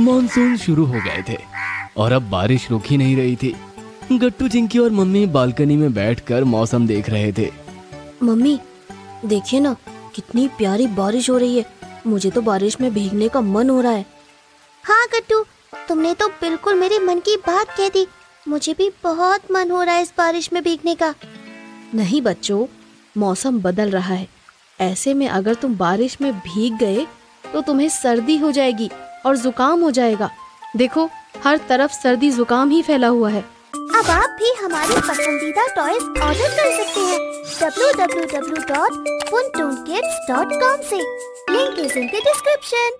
Monsoon शुरू हो गए थे। और अब बारिश रुक ही नहीं रही थी। गट्टू चिंकी और मम्मी बालकनी में बैठकर मौसम देख रहे थे। मम्मी देखिए ना कितनी प्यारी बारिश हो रही है। मुझे तो बारिश में भीगने का मन हो रहा है। हाँ गट्टू तुमने तो बिल्कुल मेरे मन की बात कह दी। मुझे भी बहुत मन हो रहा है इस बारिश में भीगने का। नहीं बच्चों मौसम बदल रहा है। ऐसे में अगर तुम बारिश में भीग गए तो तुम्हें सर्दी हो जाएगी। और जुकाम हो जाएगा। देखो हर तरफ़ सर्दी जुकाम ही फैला हुआ है। अब आप भी हमारे पसंदीदा टॉयज ऑर्डर कर सकते हैं। www.funtoonkids.com से। Link is in the description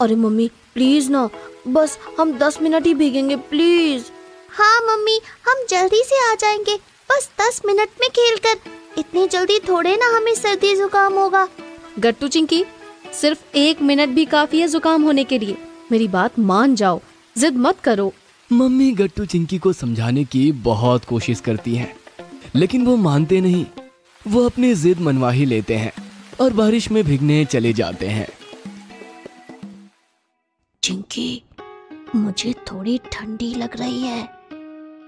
अरे मम्मी प्लीज़ ना। बस हम दस मिनट ही भीगेंगे प्लीज़ हाँ मम्मी हम जल्दी से आ जाएँगे। बस दस मिनट में खेलकर। इतनी जल्दी थोड़े ना हमें सर्दी जुकाम होगा। गट्टू चिंकी सिर्फ़ एक मिनट भी काफ़ी है जुकाम होने के लिए। मेरी बात मान जाओ। जिद मत करो। मम्मी गट्टू चिंकी को समझाने की बहुत कोशिश करती हैं लेकिन वो मानते नहीं। वो अपनी जिद मनवा ही लेते हैं और बारिश में भीगने चले जाते हैं। चिंकी मुझे थोड़ी ठंडी लग रही है।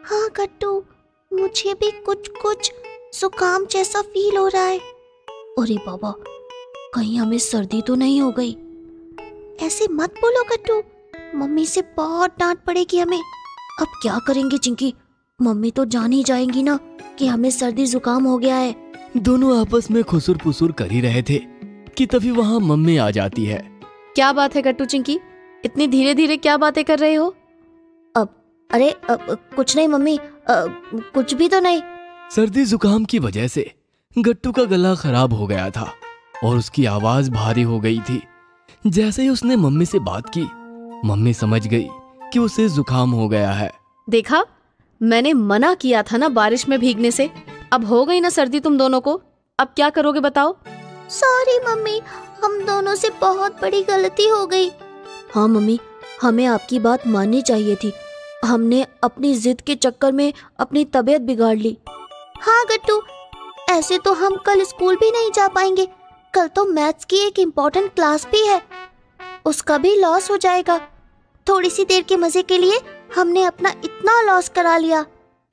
हाँ गट्टू मुझे भी कुछ कुछ जुकाम जैसा फील हो रहा है। अरे बाबा कहीं हमें सर्दी तो नहीं हो गई। ऐसे मत बोलो गट्टू मम्मी से बहुत डांट पड़ेगी हमें। अब क्या करेंगे चिंकी? मम्मी तो जान ही जाएँगी ना कि हमें सर्दी जुकाम हो गया है। दोनों आपस में खुसुर पुसुर कर ही रहे थे कि तभी वहाँ मम्मी आ जाती है। क्या बात है गट्टू चिंकी? इतनी धीरे धीरे क्या बातें कर रहे हो? अब अरे अब कुछ नहीं मम्मी अ, कुछ भी तो नहीं। सर्दी जुकाम की वजह से गट्टू का गला खराब हो गया था। और उसकी आवाज़ भारी हो गई थी। जैसे ही उसने मम्मी से बात की मम्मी समझ गई कि उसे जुकाम हो गया है। देखा? मैंने मना किया था ना बारिश में भीगने से। अब हो गई ना सर्दी तुम दोनों को। अब क्या करोगे बताओ? Sorry mummy. हम दोनों से बहुत बड़ी गलती हो गई। हाँ मम्मी। हमें आपकी बात माननी चाहिए थी। हमने अपनी जिद के चक्कर में अपनी तबीयत बिगाड़ ली। हाँ गट्टू। ऐसे तो हम कल स्कूल भी नहीं जा पाएँगे। कल तो मैथ्स की एक इम्पोर्टेंट क्लास भी है। उसका भी लॉस हो जाएगा। थोड़ी सी देर के मज़े के लिए हमने अपना इतना लॉस करा लिया।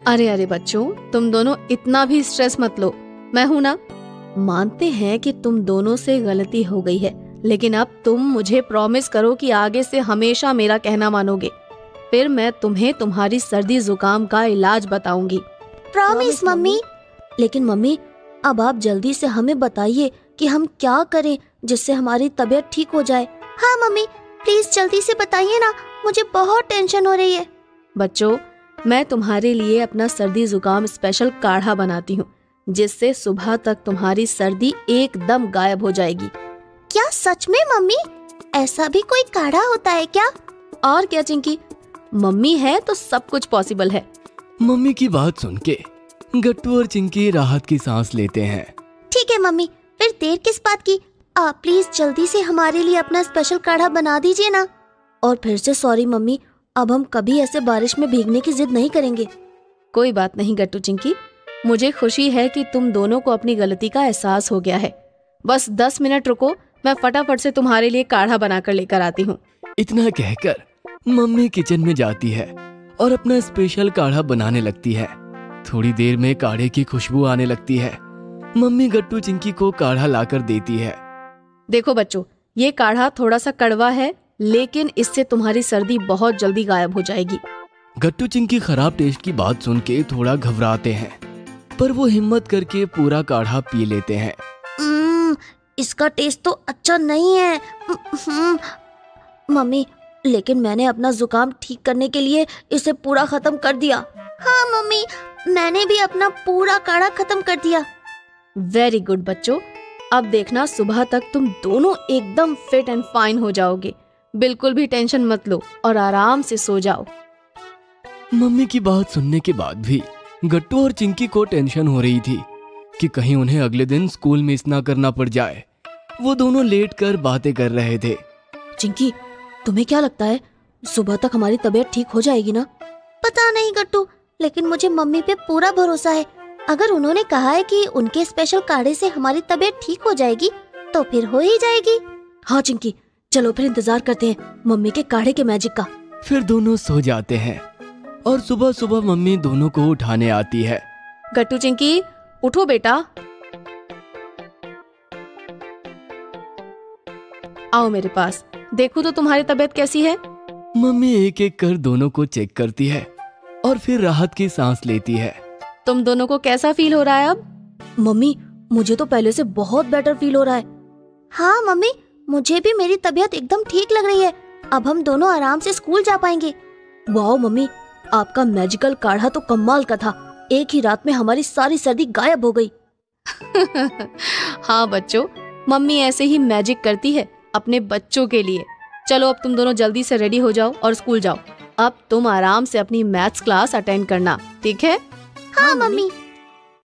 अरे अरे बच्चों तुम दोनों इतना भी स्ट्रेस मत लो। मैं हूँ ना? मानते हैं कि तुम दोनों से गलती हो गई है लेकिन अब तुम मुझे प्रॉमिस करो कि आगे से हमेशा मेरा कहना मानोगे। फिर मैं तुम्हें तुम्हारी सर्दी जुकाम का इलाज बताऊँगी। Promise mummy. लेकिन मम्मी अब आप जल्दी से हमें बताइए कि हम क्या करें जिससे हमारी तबीयत ठीक हो जाए। हाँ मम्मी प्लीज़ जल्दी से बताइए ना मुझे बहुत टेंशन हो रही है। बच्चों मैं तुम्हारे लिए अपना सर्दी जुकाम स्पेशल काढ़ा बनाती हूँ जिससे सुबह तक तुम्हारी सर्दी एकदम गायब हो जाएगी। क्या सच में मम्मी? ऐसा भी कोई काढ़ा होता है क्या? और क्या चिंकी? मम्मी है तो सब कुछ पॉसिबल है। मम्मी की बात सुन के गट्टू और चिंकी राहत की सांस लेते हैं। ठीक है मम्मी। फिर देर किस बात की? आप प्लीज़ जल्दी से हमारे लिए अपना स्पेशल काढ़ा बना दीजिए ना। और फिर से सॉरी मम्मी अब हम कभी ऐसे बारिश में भीगने की जिद नहीं करेंगे। कोई बात नहीं गट्टू चिंकी। मुझे खुशी है कि तुम दोनों को अपनी गलती का एहसास हो गया है। बस दस मिनट रुको मैं फटाफट से तुम्हारे लिए काढ़ा बनाकर लेकर आती हूँ। इतना कहकर मम्मी किचन में जाती है और अपना स्पेशल काढ़ा बनाने लगती है। थोड़ी देर में काढ़े की खुशबू आने लगती है। मम्मी गट्टू चिंकी को काढ़ा लाकर देती है। देखो बच्चों ये काढ़ा थोड़ा सा कड़वा है लेकिन इससे तुम्हारी सर्दी बहुत जल्दी गायब हो जाएगी। गट्टू चिंकी खराब टेस्ट की बात सुन के थोड़ा घबराते हैं पर वो हिम्मत करके पूरा काढ़ा पी लेते हैं। हम्म, इसका टेस्ट तो अच्छा नहीं है। हम्म, मम्मी लेकिन मैंने अपना जुकाम ठीक करने के लिए इसे पूरा खत्म कर दिया। हाँ मम्मी मैंने भी अपना पूरा काढ़ा खत्म कर दिया। वेरी गुड बच्चों। अब देखना सुबह तक तुम दोनों एकदम फिट एंड फाइन हो जाओगे। बिल्कुल भी टेंशन मत लो और आराम से सो जाओ। मम्मी की बात सुनने के बाद भी गट्टू और चिंकी को टेंशन हो रही थी कि कहीं उन्हें अगले दिन स्कूल मिस ना करना पड़ जाए। वो दोनों लेट कर बातें कर रहे थे। चिंकी तुम्हें क्या लगता है? सुबह तक हमारी तबीयत ठीक हो जाएगी ना? पता नहीं गट्टू लेकिन मुझे मम्मी पे पूरा भरोसा है। अगर उन्होंने कहा है कि उनके स्पेशल काढ़े से हमारी तबीयत ठीक हो जाएगी तो फिर हो ही जाएगी। हाँ चिंकी। चलो फिर इंतज़ार करते हैं मम्मी के काढ़े के मैजिक का। फिर दोनों सो जाते हैं और सुबह सुबह मम्मी दोनों को उठाने आती है। गट्टू चिंकी उठो बेटा। आओ मेरे पास। देखो तो तुम्हारी तबीयत कैसी है। मम्मी एक एक कर दोनों को चेक करती है और फिर राहत की सांस लेती है। तुम दोनों को कैसा फील हो रहा है अब? मम्मी मुझे तो पहले से बहुत बेटर फील हो रहा है। हाँ मम्मी मुझे भी मेरी तबीयत एकदम ठीक लग रही है। अब हम दोनों आराम से स्कूल जा पाएँगे। वाओ मम्मी आपका मैजिकल काढ़ा तो कमाल का था। एक ही रात में हमारी सारी सर्दी गायब हो गई। हाँ बच्चों मम्मी ऐसे ही मैजिक करती है अपने बच्चों के लिए। चलो अब तुम दोनों जल्दी से रेडी हो जाओ और स्कूल जाओ। अब तुम आराम से अपनी मैथ्स क्लास अटेंड करना ठीक है? हाँ मम्मी